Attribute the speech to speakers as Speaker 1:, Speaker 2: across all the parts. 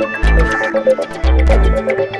Speaker 1: Thank you.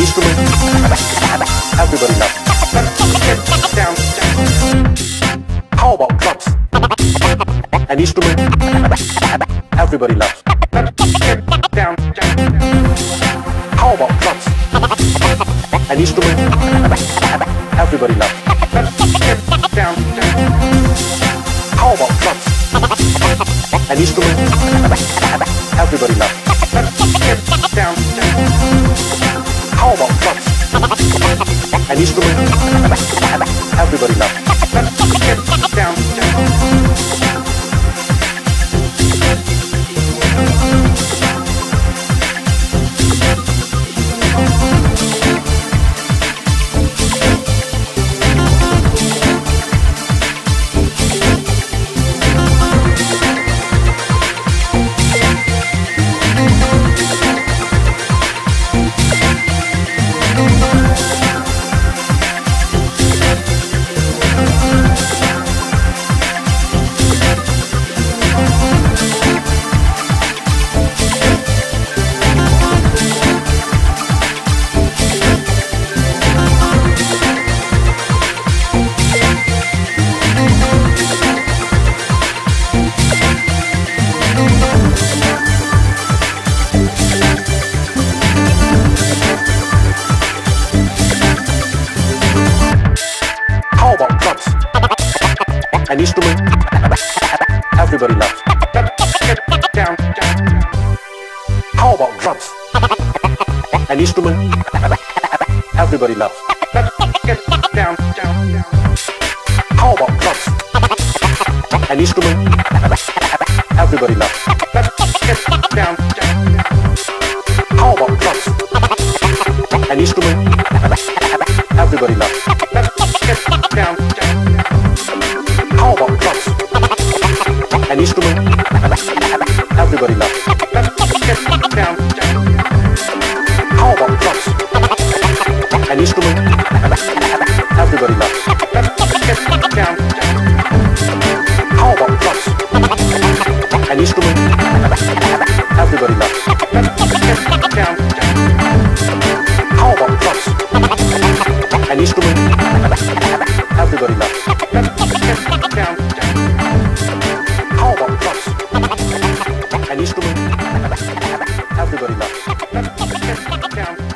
Speaker 1: instrument. Everybody
Speaker 2: love.
Speaker 1: How about drums? An instrument. Everybody loves. How about drums? An instrument. Everybody loves. How about drums? An instrument. Everybody loves. How How about drums? An instrument everybody loves. How about drums? An instrument everybody loves. How about drums? An instrument everybody loves. How about drums? An instrument everybody loves.
Speaker 2: Down,